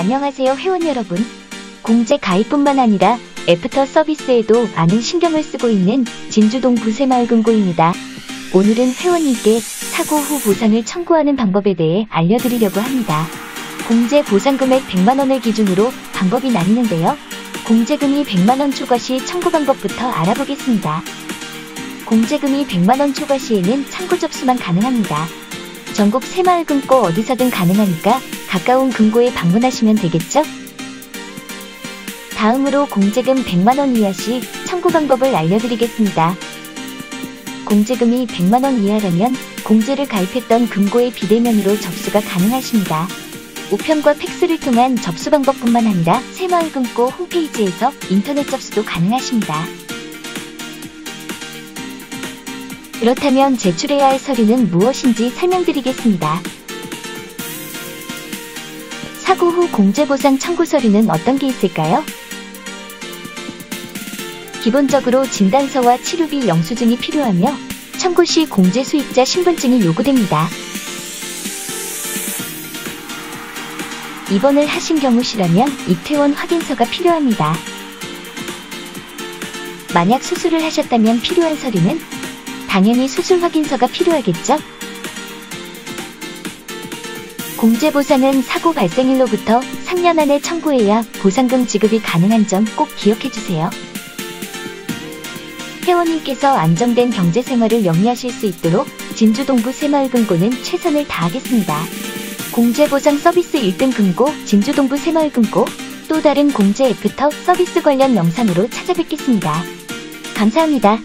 안녕하세요 회원 여러분. 공제 가입뿐만 아니라 애프터 서비스에도 많은 신경을 쓰고 있는 진주동부새마을금고입니다. 오늘은 회원님께 사고 후 보상을 청구하는 방법에 대해 알려드리려고 합니다. 공제 보상금액 100만원을 기준으로 방법이 나뉘는데요. 공제금이 100만원 초과 시 청구 방법부터 알아보겠습니다. 공제금이 100만원 초과 시에는 창구 접수만 가능합니다. 전국 새마을 금고 어디서든 가능하니까 가까운 금고에 방문하시면 되겠죠? 다음으로 공제금 100만원 이하 시 청구 방법을 알려드리겠습니다. 공제금이 100만원 이하라면 공제를 가입했던 금고의 비대면으로 접수가 가능하십니다. 우편과 팩스를 통한 접수 방법뿐만 아니라 새마을금고 홈페이지에서 인터넷 접수도 가능하십니다. 그렇다면 제출해야 할 서류는 무엇인지 설명드리겠습니다. 사고 후 공제보상 청구 서류는 어떤 게 있을까요? 기본적으로 진단서와 치료비 영수증이 필요하며 청구 시 공제 수익자 신분증이 요구됩니다. 입원을 하신 경우시라면 입퇴원 확인서가 필요합니다. 만약 수술을 하셨다면 필요한 서류는 당연히 수술 확인서가 필요하겠죠? 공제 보상은 사고 발생일로부터 3년 안에 청구해야 보상금 지급이 가능한 점 꼭 기억해 주세요. 회원님께서 안정된 경제 생활을 영위하실 수 있도록 진주동부 새마을금고는 최선을 다하겠습니다. 공제보상 서비스 1등 금고 진주동부 새마을금고 또 다른 공제 애프터 서비스 관련 영상으로 찾아뵙겠습니다. 감사합니다.